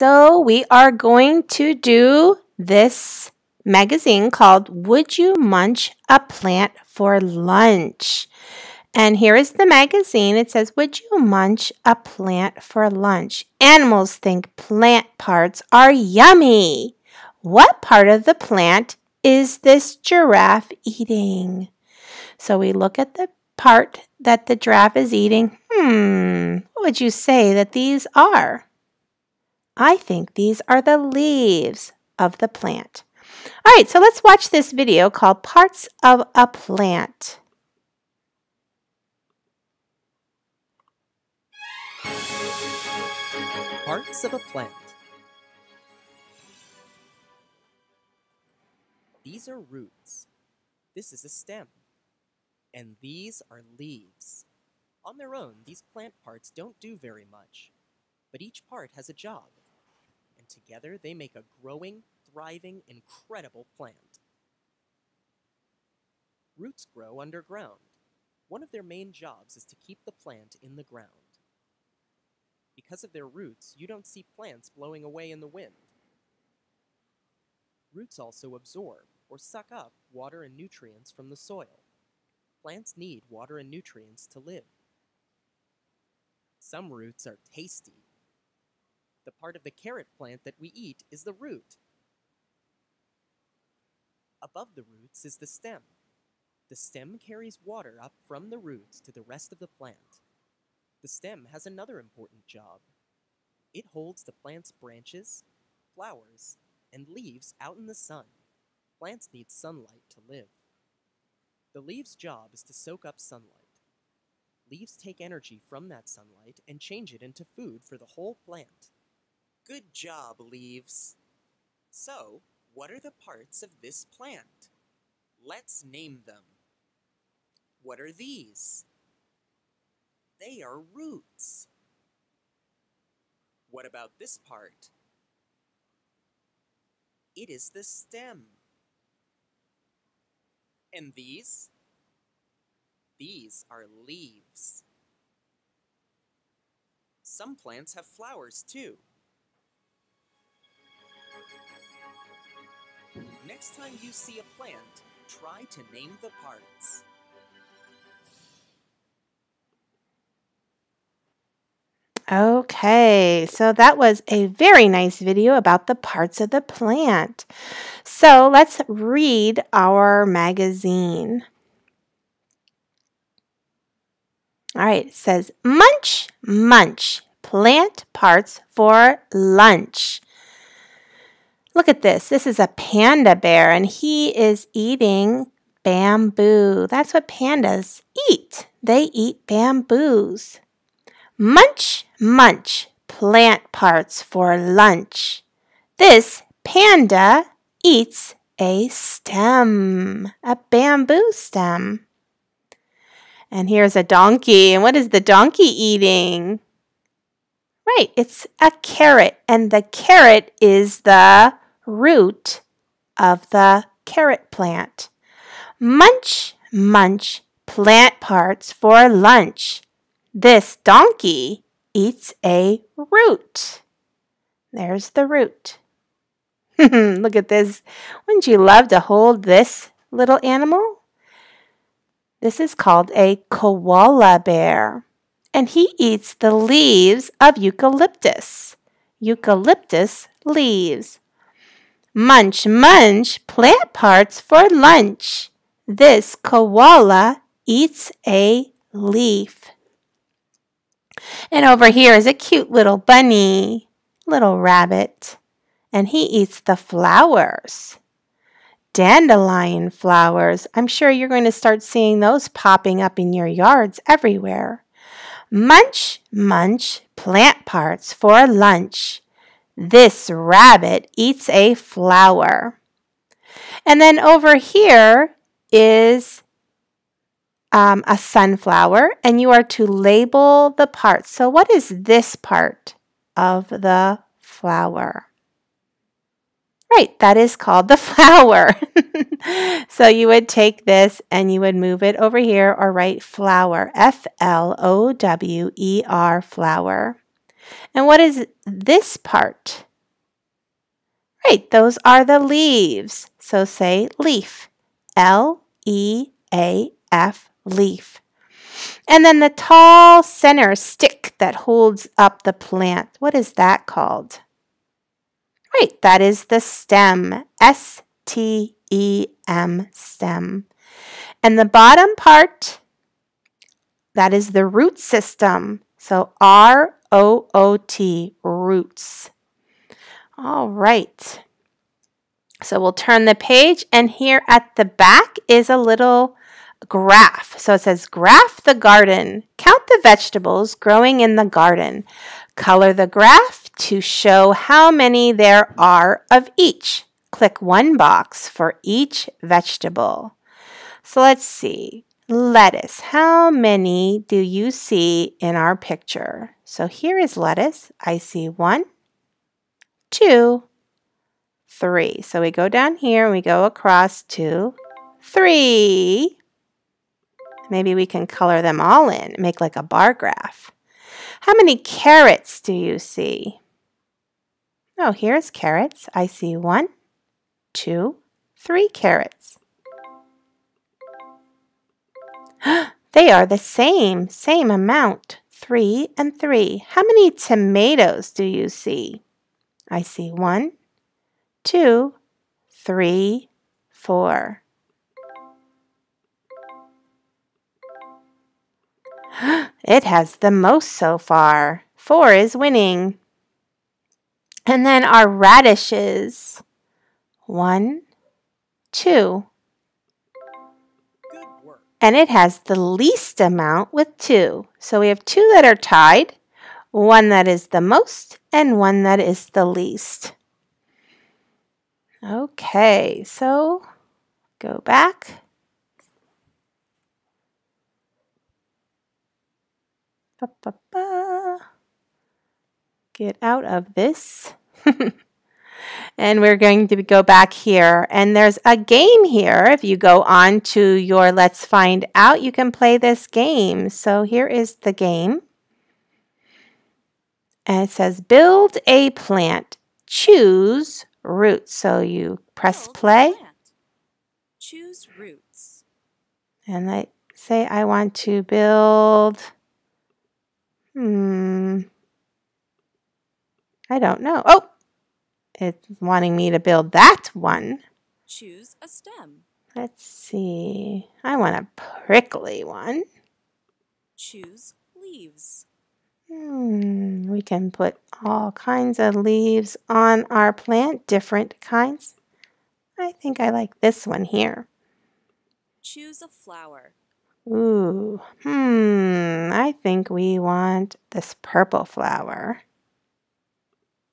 So we are going to do this magazine called Would You Munch a Plant for Lunch? And here is the magazine. It says, Would you munch a plant for lunch? Animals think plant parts are yummy. What part of the plant is this giraffe eating? So we look at the part that the giraffe is eating. Hmm, what would you say that these are? I think these are the leaves of the plant. All right, so let's watch this video called Parts of a Plant. Parts of a plant. These are roots. This is a stem. And these are leaves. On their own, these plant parts don't do very much, but each part has a job and together they make a growing, thriving, incredible plant. Roots grow underground. One of their main jobs is to keep the plant in the ground. Because of their roots, you don't see plants blowing away in the wind. Roots also absorb, or suck up, water and nutrients from the soil. Plants need water and nutrients to live. Some roots are tasty, the part of the carrot plant that we eat is the root. Above the roots is the stem. The stem carries water up from the roots to the rest of the plant. The stem has another important job. It holds the plant's branches, flowers, and leaves out in the sun. Plants need sunlight to live. The leaf's job is to soak up sunlight. Leaves take energy from that sunlight and change it into food for the whole plant. Good job, leaves. So, what are the parts of this plant? Let's name them. What are these? They are roots. What about this part? It is the stem. And these? These are leaves. Some plants have flowers too. Next time you see a plant, try to name the parts. Okay, so that was a very nice video about the parts of the plant. So let's read our magazine. All right, it says munch, munch, plant parts for lunch. Look at this. This is a panda bear, and he is eating bamboo. That's what pandas eat. They eat bamboos. Munch, munch, plant parts for lunch. This panda eats a stem, a bamboo stem. And here's a donkey. And what is the donkey eating? Right, it's a carrot, and the carrot is the root of the carrot plant. Munch, munch, plant parts for lunch. This donkey eats a root. There's the root. Look at this. Wouldn't you love to hold this little animal? This is called a koala bear, and he eats the leaves of eucalyptus. Eucalyptus leaves. Munch, munch, plant parts for lunch. This koala eats a leaf. And over here is a cute little bunny, little rabbit, and he eats the flowers. Dandelion flowers. I'm sure you're going to start seeing those popping up in your yards everywhere. Munch, munch, plant parts for lunch. This rabbit eats a flower. And then over here is um, a sunflower, and you are to label the parts. So, what is this part of the flower? Right, that is called the flower. so you would take this and you would move it over here or write flower, F L O W E R, flower. And what is this part? Right, those are the leaves. So say leaf. L E A F, leaf. And then the tall center stick that holds up the plant, what is that called? Right, that is the stem. S T E M, stem. And the bottom part, that is the root system. So R O O T, roots. All right. So we'll turn the page, and here at the back is a little graph. So it says, Graph the garden. Count the vegetables growing in the garden. Color the graph to show how many there are of each. Click one box for each vegetable. So let's see. Lettuce. How many do you see in our picture? So here is lettuce. I see one, two, three. So we go down here and we go across to three. Maybe we can color them all in, make like a bar graph. How many carrots do you see? Oh, here's carrots. I see one, two, three carrots. they are the same, same amount, three and three. How many tomatoes do you see? I see one, two, three, four. it has the most so far. Four is winning. And then our radishes. One, two. And it has the least amount with two. So we have two that are tied, one that is the most, and one that is the least. Okay, so go back. Ba, ba, ba. Get out of this. and we're going to go back here. And there's a game here. If you go on to your Let's Find Out, you can play this game. So here is the game. And it says, build a plant. Choose roots. So you press play. Choose roots. And I say I want to build, hmm, I don't know. Oh, it's wanting me to build that one. Choose a stem. Let's see. I want a prickly one. Choose leaves. Hmm, we can put all kinds of leaves on our plant, different kinds. I think I like this one here. Choose a flower. Ooh, hmm, I think we want this purple flower.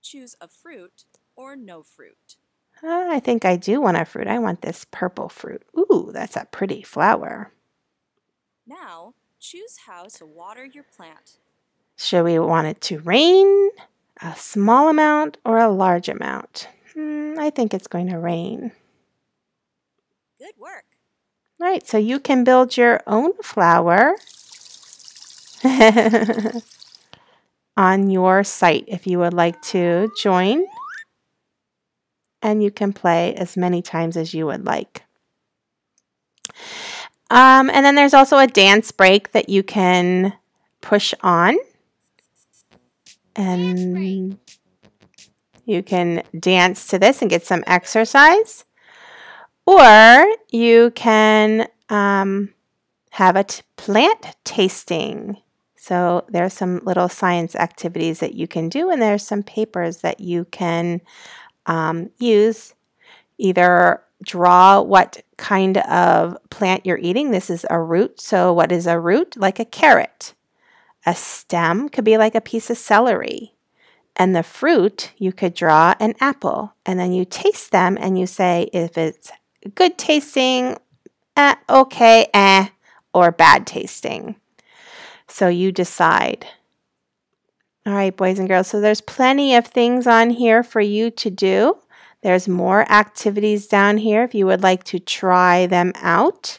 Choose a fruit or no fruit. Uh, I think I do want a fruit. I want this purple fruit. Ooh, that's a pretty flower. Now, choose how to water your plant. Should we want it to rain, a small amount, or a large amount? Hmm, I think it's going to rain. Good work. All right, so you can build your own flower on your site if you would like to join. And you can play as many times as you would like. Um, and then there's also a dance break that you can push on and you can dance to this and get some exercise. Or you can um, have a plant tasting. So there's some little science activities that you can do, and there's some papers that you can um, use. Either draw what kind of plant you're eating. This is a root. So what is a root? Like a carrot. A stem could be like a piece of celery. And the fruit, you could draw an apple. And then you taste them and you say if it's good tasting, eh, okay, eh, or bad tasting. So you decide. All right, boys and girls, so there's plenty of things on here for you to do. There's more activities down here if you would like to try them out.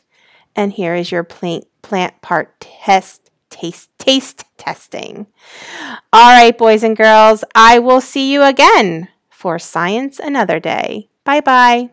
And here is your plant, plant part test taste taste testing. All right, boys and girls, I will see you again for Science Another Day. Bye bye.